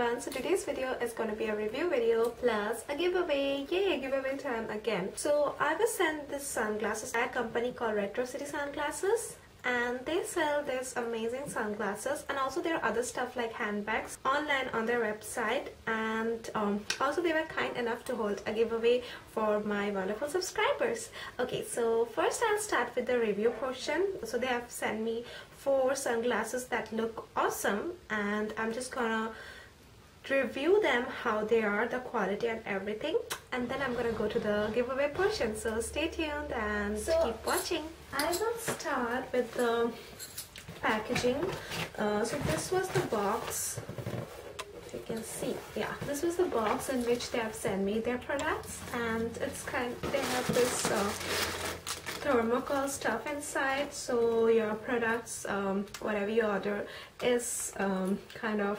everyone. So today's video is going to be a review video plus a giveaway. Yay giveaway time again. So I was sent this sunglasses by a company called Retro City Sunglasses and they sell this amazing sunglasses and also there are other stuff like handbags online on their website and um, also they were kind enough to hold a giveaway for my wonderful subscribers. Okay so first I'll start with the review portion. So they have sent me four sunglasses that look awesome and I'm just gonna review them how they are the quality and everything. And then I'm gonna go to the giveaway portion. So stay tuned and so keep watching. I will start with the packaging. Uh, so this was the box you can see. Yeah this was the box in which they have sent me their products. And it's kind they have this uh, thermocol stuff inside. So your products um, whatever you order is um, kind of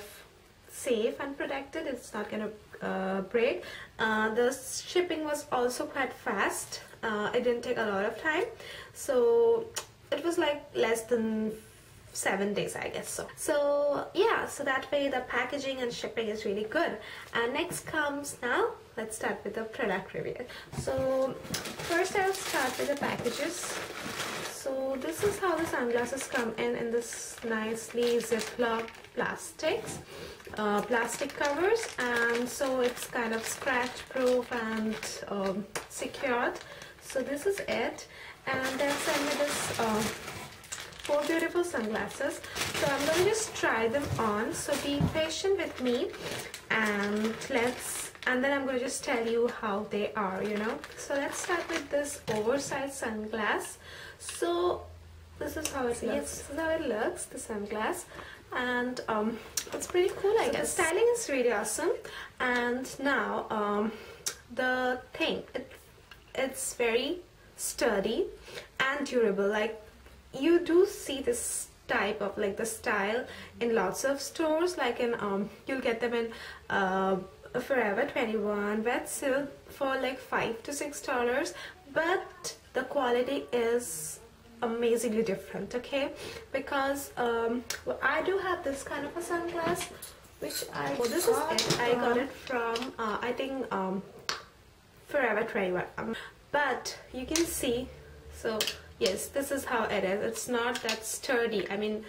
safe and protected it's not gonna uh, break. Uh, the shipping was also quite fast. Uh, it didn't take a lot of time. So it was like less than seven days I guess so. So yeah so that way the packaging and shipping is really good. And next comes now let's start with the product review. So first I'll start with the packages so this is how the sunglasses come in in this nicely ziploc plastics uh, plastic covers. And so it's kind of scratch proof and um, secured. So this is it. And they've sent me this uh, four beautiful sunglasses. So I'm going to just try them on. So be patient with me and let's and then I'm going to just tell you how they are you know. So let's start with this oversized sunglass so this is how it looks. yes, this is how it looks the sunglass. And um, it's pretty cool I so guess. the styling is really awesome. And now um, the thing it, it's very sturdy and durable. Like you do see this type of like the style in lots of stores. Like in um you'll get them in uh forever 21 Wet Seal for like five to six dollars. But the quality is amazingly different okay? Because um well, I do have this kind of a sunglass which I oh this is it I got it from uh, I think um forever 21 um, but you can see so yes this is how it is. It's not that sturdy. I mean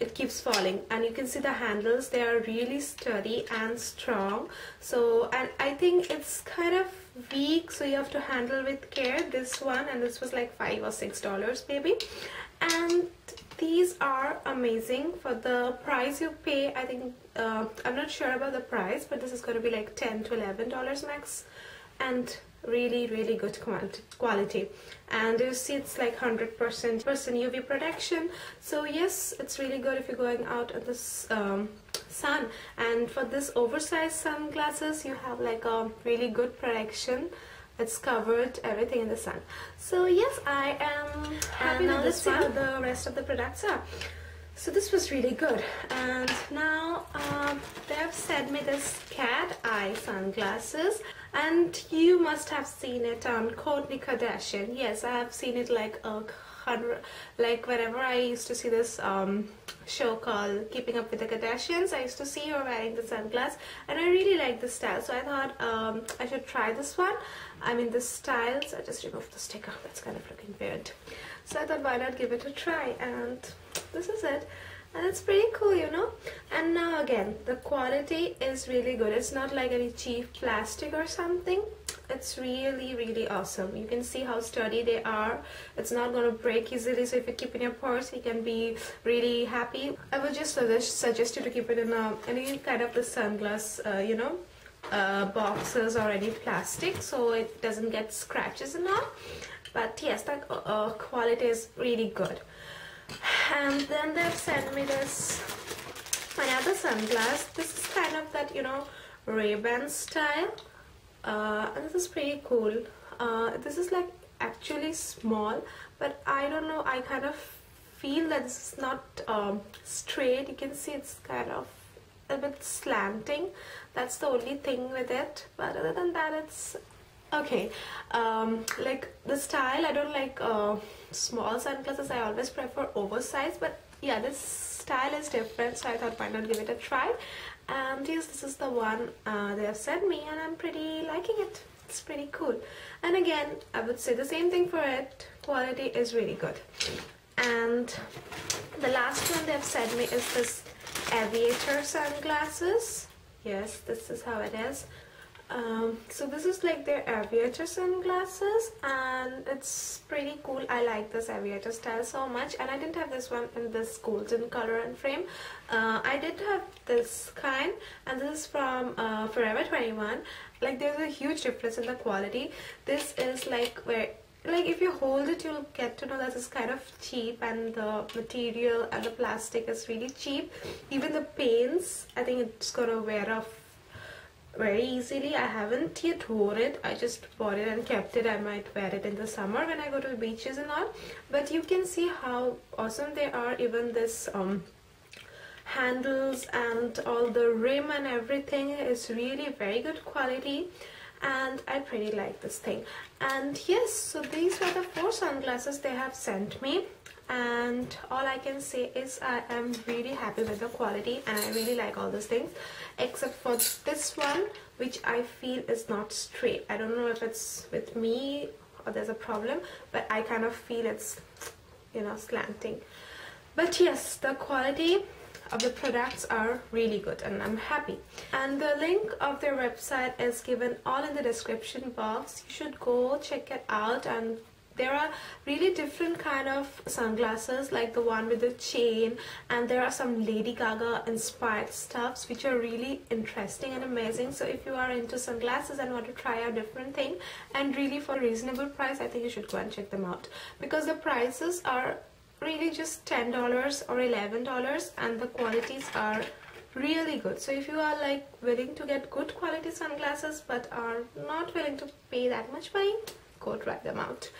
it keeps falling. And you can see the handles they are really sturdy and strong. So and I think it's kind of weak so you have to handle with care. This one and this was like five or six dollars maybe. And these are amazing for the price you pay. I think uh, I'm not sure about the price but this is going to be like 10 to 11 dollars max. And really really good quality and you see it's like 100% UV protection so yes it's really good if you're going out in the um, sun. And for this oversized sunglasses you have like a really good protection it's covered everything in the sun. So yes I am happy with this one. the rest of the products are. So this was really good. And now um, they have sent me this cat eye sunglasses and you must have seen it on Kourtney Kardashian. Yes, I have seen it like a hundred, like whenever I used to see this um, show called Keeping Up with the Kardashians, I used to see her wearing the sunglass and I really like the style. So I thought um, I should try this one. I mean the styles, I just removed the sticker, that's kind of looking weird. So I thought why not give it a try and this is it and it's pretty cool you know? And now again the quality is really good. It's not like any cheap plastic or something. It's really really awesome. You can see how sturdy they are. It's not going to break easily so if you keep in your purse you can be really happy. I would just suggest suggest you to keep it in a, any kind of the sunglass uh, you know uh, boxes or any plastic so it doesn't get scratches and all. But yes that uh, quality is really good and then they've sent me this another sunglass this is kind of that you know Ray-Ban style. Uh, and this is pretty cool. Uh, this is like actually small but I don't know I kind of feel that this is not um, straight. You can see it's kind of a bit slanting. That's the only thing with it. But other than that it's okay um, like the style I don't like uh, small sunglasses. I always prefer oversized but yeah this style is different so I thought why not give it a try? And yes this is the one uh, they have sent me and I'm pretty liking it. It's pretty cool. And again I would say the same thing for it. Quality is really good. And the last one they have sent me is this aviator sunglasses. Yes this is how it is um, so this is like their aviator sunglasses and it's pretty cool. I like this aviator style so much and I didn't have this one in this golden color and frame. Uh, I did have this kind and this is from uh, Forever 21 like there's a huge difference in the quality. This is like where like if you hold it you'll get to know that it's kind of cheap and the material and the plastic is really cheap. Even the paints I think it's gonna wear off very easily. I haven't yet wore it. I just bought it and kept it. I might wear it in the summer when I go to beaches and all. But you can see how awesome they are. Even this um, handles and all the rim and everything is really very good quality and I pretty like this thing and yes so these were the four sunglasses they have sent me and all I can say is I am really happy with the quality and I really like all those things except for this one which I feel is not straight. I don't know if it's with me or there's a problem but I kind of feel it's you know slanting. But yes the quality of the products are really good and I'm happy. And the link of their website is given all in the description box. You should go check it out and there are really different kind of sunglasses like the one with the chain and there are some Lady Gaga inspired stuffs which are really interesting and amazing. So if you are into sunglasses and want to try a different thing and really for a reasonable price I think you should go and check them out. Because the prices are really just $10 or $11 and the qualities are really good. So if you are like willing to get good quality sunglasses but are not willing to pay that much money go try them out.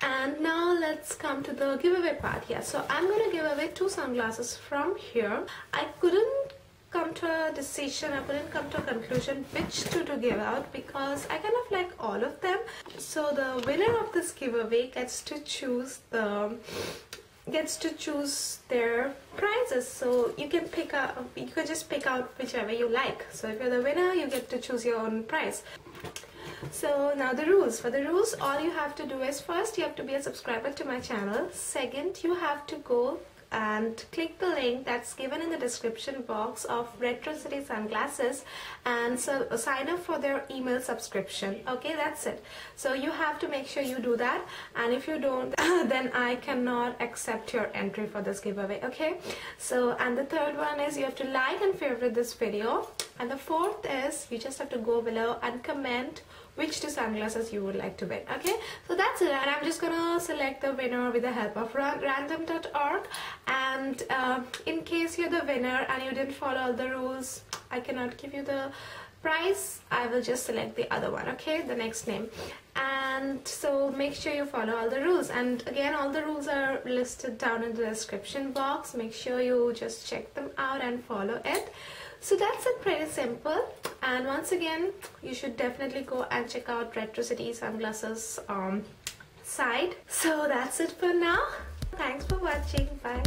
And now let's come to the giveaway part here. So i'm gonna give away two sunglasses from here. I couldn't come to a decision i couldn't come to a conclusion which two to give out because i kind of like all of them. So the winner of this giveaway gets to choose the gets to choose their prizes. So you can pick up you can just pick out whichever you like. So if you're the winner you get to choose your own prize so now the rules. For the rules, all you have to do is first you have to be a subscriber to my channel. Second, you have to go and click the link that's given in the description box of Retro City Sunglasses and so sign up for their email subscription. Okay, that's it. So you have to make sure you do that and if you don't then I cannot accept your entry for this giveaway. Okay, so and the third one is you have to like and favorite this video and the fourth is you just have to go below and comment which two sunglasses you would like to win okay? So that's it. And I'm just gonna select the winner with the help of random.org and uh, in case you're the winner and you didn't follow all the rules I cannot give you the prize. I will just select the other one okay? The next name. And so make sure you follow all the rules. And again all the rules are listed down in the description box. Make sure you just check them out and follow it so that's it pretty simple. And once again you should definitely go and check out Retro City Sunglasses um, site so that's it for now. Thanks for watching. Bye